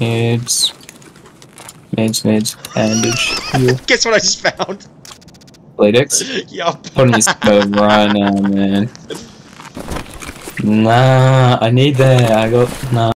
Meds. Meds, meds, bandage. Guess what I just found? LEDX. yup. Put needs to go right now, man. Nah, I need that. I got Nah.